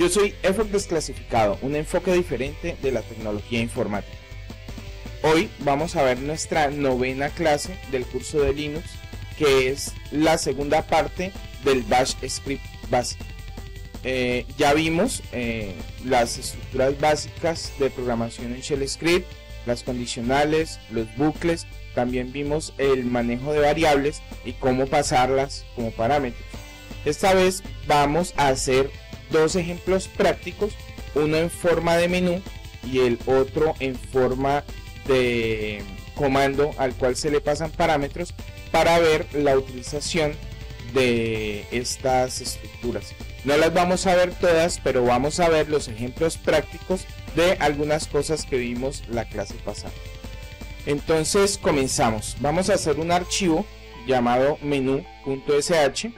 Yo soy Effort Desclasificado, un enfoque diferente de la tecnología informática. Hoy vamos a ver nuestra novena clase del curso de Linux, que es la segunda parte del Bash Script básico. Eh, ya vimos eh, las estructuras básicas de programación en Shell Script, las condicionales, los bucles, también vimos el manejo de variables y cómo pasarlas como parámetros. Esta vez vamos a hacer dos ejemplos prácticos, uno en forma de menú y el otro en forma de comando al cual se le pasan parámetros para ver la utilización de estas estructuras. No las vamos a ver todas, pero vamos a ver los ejemplos prácticos de algunas cosas que vimos la clase pasada. Entonces comenzamos. Vamos a hacer un archivo llamado menú.sh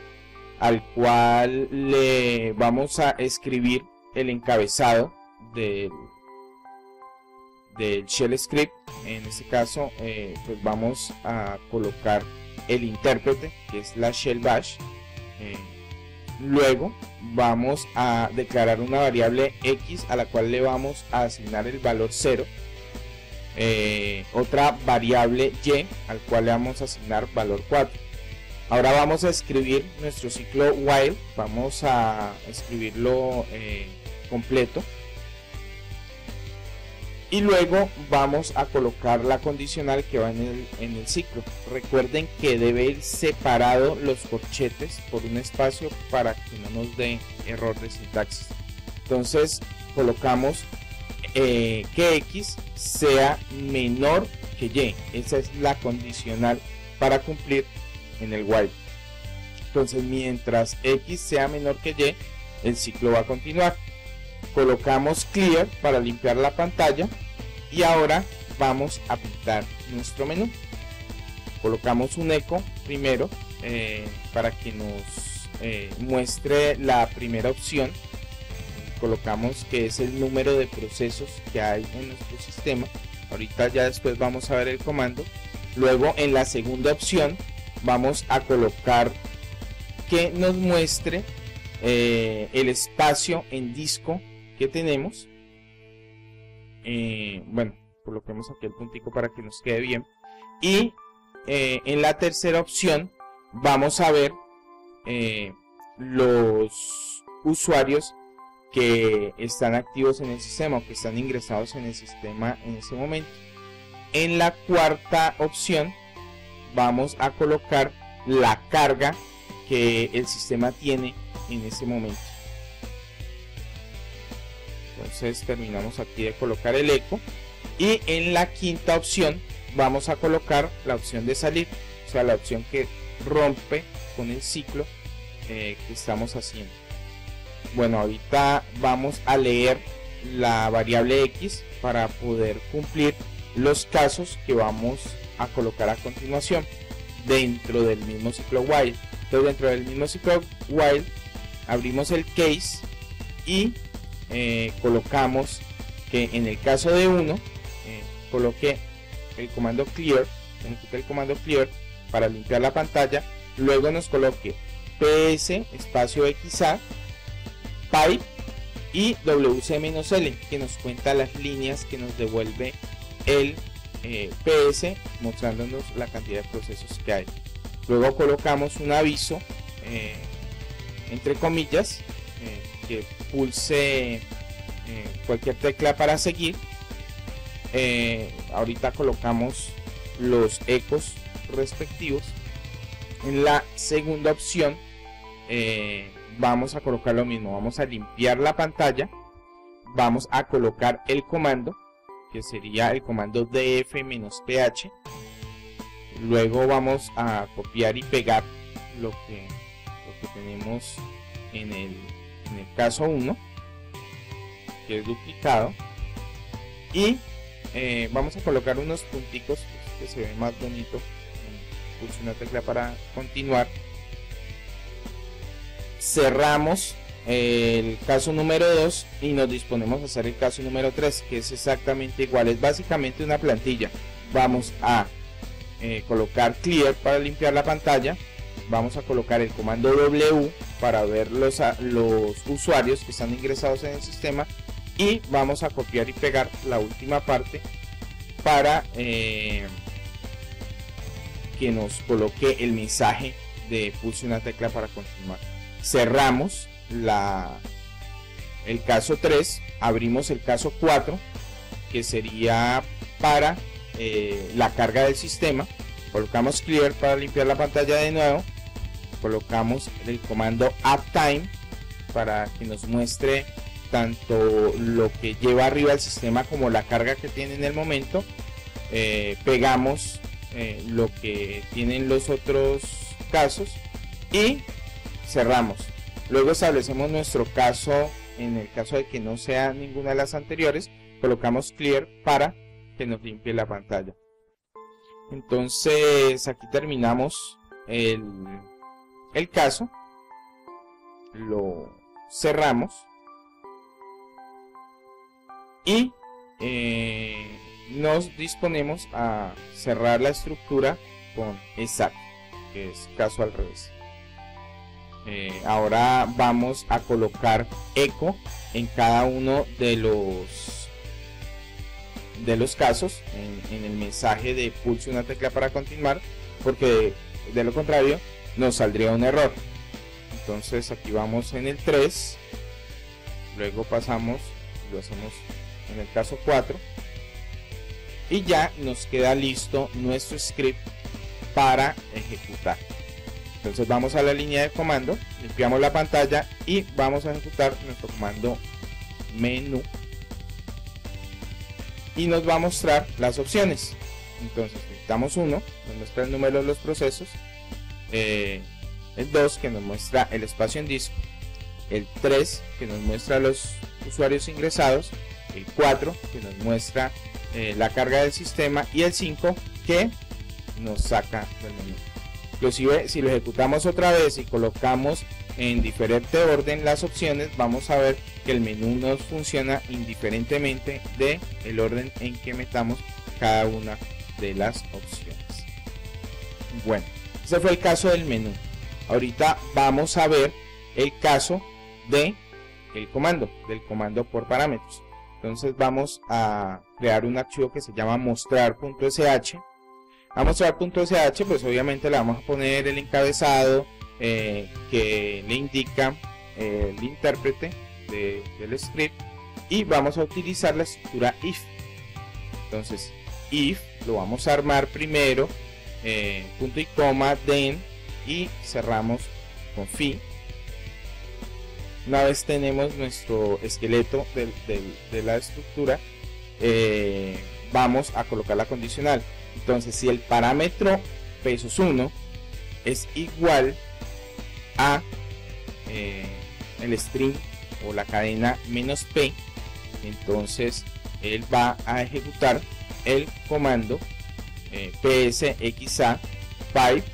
al cual le vamos a escribir el encabezado del, del shell script. En este caso, eh, pues vamos a colocar el intérprete que es la shell bash. Eh, luego vamos a declarar una variable x a la cual le vamos a asignar el valor 0 eh, otra variable y al cual le vamos a asignar valor 4 ahora vamos a escribir nuestro ciclo while. Vamos a escribirlo eh, completo. Y luego vamos a colocar la condicional que va en el, en el ciclo. Recuerden que debe ir separado los corchetes por un espacio para que no nos dé error de sintaxis. Entonces colocamos eh, que x sea menor que y. Esa es la condicional para cumplir en el while. Entonces, mientras x sea menor que y, el ciclo va a continuar. Colocamos clear para limpiar la pantalla y ahora vamos a pintar nuestro menú. Colocamos un eco primero eh, para que nos eh, muestre la primera opción colocamos que es el número de procesos que hay en nuestro sistema. Ahorita ya después vamos a ver el comando. Luego en la segunda opción vamos a colocar que nos muestre eh, el espacio en disco que tenemos. Eh, bueno, coloquemos aquí el puntico para que nos quede bien. Y eh, en la tercera opción vamos a ver los usuarios que están activos en el sistema o que están ingresados en el sistema en ese momento. En la cuarta opción vamos a colocar la carga que el sistema tiene en ese momento. Entonces terminamos aquí de colocar el eco y en la quinta opción vamos a colocar la opción de salir, o sea la opción que rompe con el ciclo eh, que estamos haciendo. Bueno, ahorita vamos a leer la variable x para poder cumplir los casos que vamos a colocar a continuación dentro del mismo ciclo while. Entonces dentro del mismo ciclo while abrimos el case y eh, colocamos que en el caso de 1 eh, coloque el comando clear, el comando clear para limpiar la pantalla, luego nos coloque ps espacio xa pipe y wc-l que nos cuenta las líneas que nos devuelve el eh, ps mostrándonos la cantidad de procesos que hay. Luego colocamos un aviso eh, entre comillas eh, que pulse cualquier tecla para seguir. Ahorita colocamos los ecos respectivos. En la segunda opción vamos a colocar lo mismo, vamos a limpiar la pantalla, vamos a colocar el comando, que sería el comando df-ph, luego vamos a copiar y pegar lo que, lo que tenemos en el, en el caso 1, que es duplicado, y eh, vamos a colocar unos punticos que se ve más bonito, pulso una tecla para continuar. Cerramos el caso número 2 y nos disponemos a hacer el caso número 3 que es exactamente igual. Es básicamente una plantilla. Vamos a eh, colocar clear para limpiar la pantalla. Vamos a colocar el comando W para ver los, usuarios que están ingresados en el sistema. Y vamos a copiar y pegar la última parte para eh, que nos coloque el mensaje de pulse una tecla para continuar. Cerramos la, el caso 3, abrimos el caso 4, que sería para eh, la carga del sistema. Colocamos clear para limpiar la pantalla de nuevo. Colocamos el comando uptime para que nos muestre tanto lo que lleva arriba el sistema como la carga que tiene en el momento. Eh, pegamos eh, lo que tienen los otros casos y cerramos. Luego establecemos nuestro caso, en el caso de que no sea ninguna de las anteriores, colocamos clear para que nos limpie la pantalla. Entonces aquí terminamos el, el caso, lo cerramos y eh, nos disponemos a cerrar la estructura con exact, que es caso al revés. Eh, ahora vamos a colocar eco en cada uno de los de los casos en, el mensaje de pulse una tecla para continuar porque de lo contrario nos saldría un error entonces aquí vamos en el 3 luego pasamos lo hacemos en el caso 4 y ya nos queda listo nuestro script para ejecutar. Entonces vamos a la línea de comando, limpiamos la pantalla y vamos a ejecutar nuestro comando menú y nos va a mostrar las opciones. Entonces necesitamos uno, nos muestra el número de los procesos, eh, el 2 que nos muestra el espacio en disco, el 3 que nos muestra los usuarios ingresados, el 4 que nos muestra eh, la carga del sistema y el 5 que nos saca del menú. Inclusive si lo ejecutamos otra vez y colocamos en diferente orden las opciones, vamos a ver que el menú nos funciona indiferentemente de el orden en que metamos cada una de las opciones. Bueno, ese fue el caso del menú. Ahorita vamos a ver el caso de el comando, del comando por parámetros. Entonces vamos a crear un archivo que se llama mostrar.sh. A mostrar.sh pues obviamente le vamos a poner el encabezado eh, que le indica el intérprete del script y vamos a utilizar la estructura if. Entonces if lo vamos a armar primero, eh, punto y coma, then y cerramos con fin una vez tenemos nuestro esqueleto de la estructura, eh, vamos a colocar la condicional. Entonces, si el parámetro pesos 1 es igual a eh, el string o la cadena menos p, entonces él va a ejecutar el comando eh, psxa pipe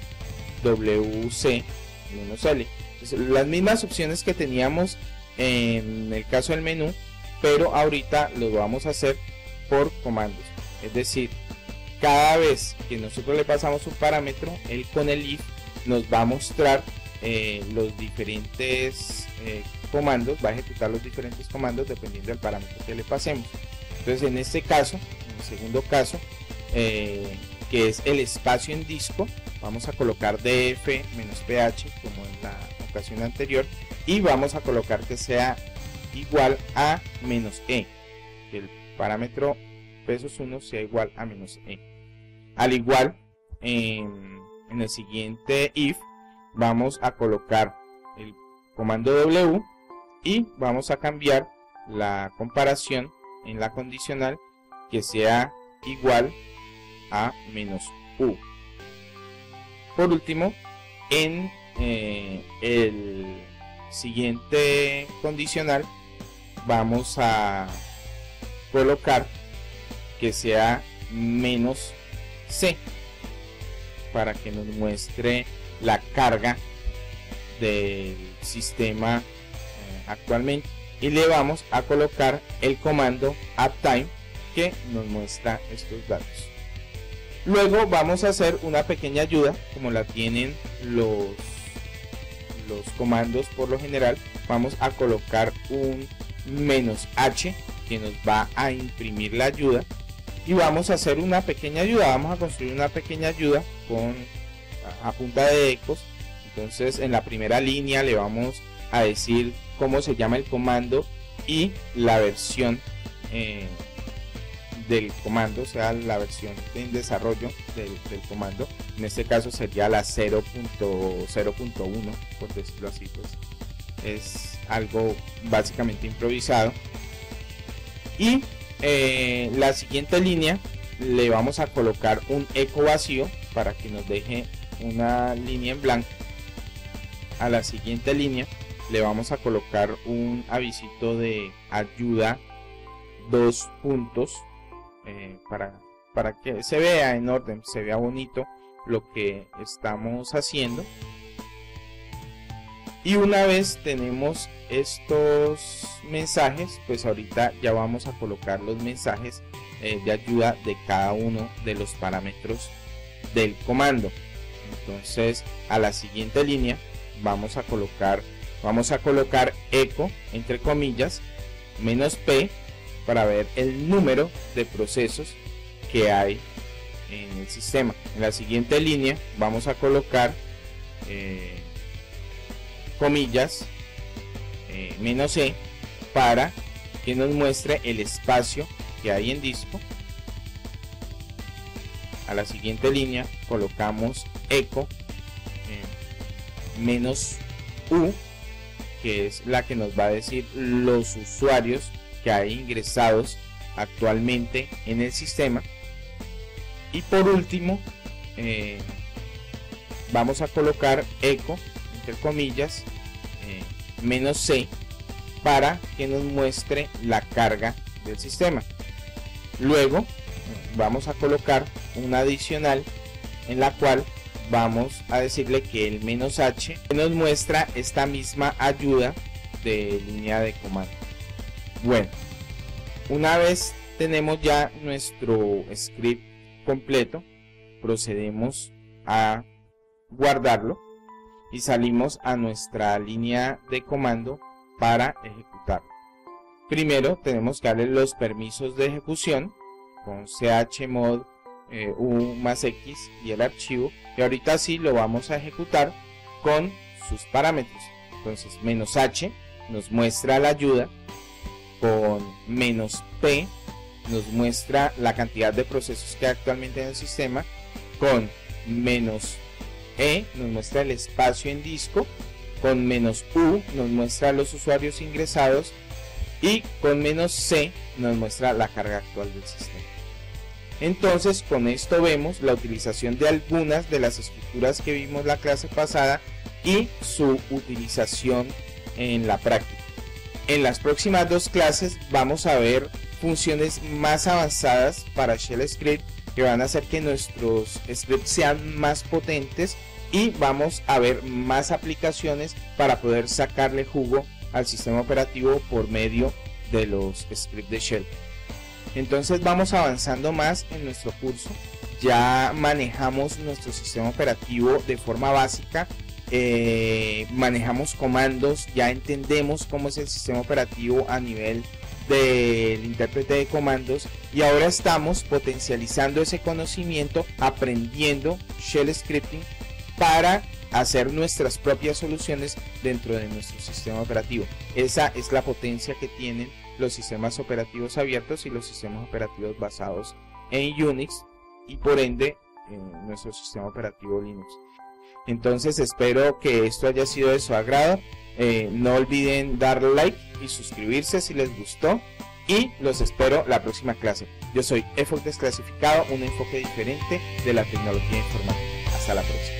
wc -l las mismas opciones que teníamos en el caso del menú, pero ahorita lo vamos a hacer por comandos. Es decir, cada vez que nosotros le pasamos un parámetro, él con el if nos va a mostrar eh, los diferentes eh, comandos, va a ejecutar los diferentes comandos dependiendo del parámetro que le pasemos. Entonces en este caso, en el segundo caso, eh, que es el espacio en disco, vamos a colocar df-ph como en la ocasión anterior y vamos a colocar que sea igual a menos e el parámetro pesos 1 sea igual a menos e. Al igual en, el siguiente if vamos a colocar el comando w y vamos a cambiar la comparación en la condicional que sea igual a menos u. Por último en eh, el siguiente condicional vamos a colocar que sea menos C para que nos muestre la carga del sistema eh, actualmente y le vamos a colocar el comando uptime que nos muestra estos datos Luego vamos a hacer una pequeña ayuda, como la tienen los, los comandos por lo general. Vamos a colocar un menos H que nos va a imprimir la ayuda. Y vamos a hacer una pequeña ayuda. Vamos a construir una pequeña ayuda con a punta de ecos. Entonces en la primera línea le vamos a decir cómo se llama el comando y la versión eh, del comando, o sea, la versión en desarrollo del, comando. En este caso sería la 0.0.1, por decirlo así, pues es algo básicamente improvisado. Y eh, la siguiente línea le vamos a colocar un eco vacío para que nos deje una línea en blanco. A la siguiente línea le vamos a colocar un avisito de ayuda dos puntos eh, para, para que se vea en orden, se vea bonito lo que estamos haciendo. Y una vez tenemos estos mensajes, pues ahorita ya vamos a colocar los mensajes eh, de ayuda de cada uno de los parámetros del comando. Entonces a la siguiente línea vamos a colocar vamos a colocar eco entre comillas menos p para ver el número de procesos que hay en el sistema. En la siguiente línea vamos a colocar eh, comillas eh, menos e para que nos muestre el espacio que hay en disco. A la siguiente línea colocamos eco eh, menos u que es la que nos va a decir los usuarios que hay ingresados actualmente en el sistema. Y por último, eh, vamos a colocar eco, comillas, menos C, para que nos muestre la carga del sistema. Luego, vamos a colocar una adicional en la cual vamos a decirle que el menos H nos muestra esta misma ayuda de línea de comando. Bueno, una vez tenemos ya nuestro script completo, procedemos a guardarlo y salimos a nuestra línea de comando para ejecutarlo. Primero tenemos que darle los permisos de ejecución con chmod eh, u más x y el archivo y ahorita sí lo vamos a ejecutar con sus parámetros. Entonces menos h nos muestra la ayuda con menos P nos muestra la cantidad de procesos que hay actualmente en el sistema. Con menos E nos muestra el espacio en disco. Con menos U nos muestra los usuarios ingresados. Y con menos C nos muestra la carga actual del sistema. Entonces con esto vemos la utilización de algunas de las estructuras que vimos la clase pasada y su utilización en la práctica. En las próximas dos clases vamos a ver funciones más avanzadas para Shell Script que van a hacer que nuestros scripts sean más potentes y vamos a ver más aplicaciones para poder sacarle jugo al sistema operativo por medio de los scripts de Shell. Entonces vamos avanzando más en nuestro curso. Ya manejamos nuestro sistema operativo de forma básica eh, manejamos comandos, ya entendemos cómo es el sistema operativo a nivel del intérprete de comandos y ahora estamos potencializando ese conocimiento aprendiendo shell scripting para hacer nuestras propias soluciones dentro de nuestro sistema operativo. Esa es la potencia que tienen los sistemas operativos abiertos y los sistemas operativos basados en Unix y por ende en nuestro sistema operativo Linux. Entonces espero que esto haya sido de su agrado. Eh, no olviden dar like y suscribirse si les gustó. Y los espero la próxima clase. Yo soy EFOC Desclasificado, un enfoque diferente de la tecnología informática. Hasta la próxima.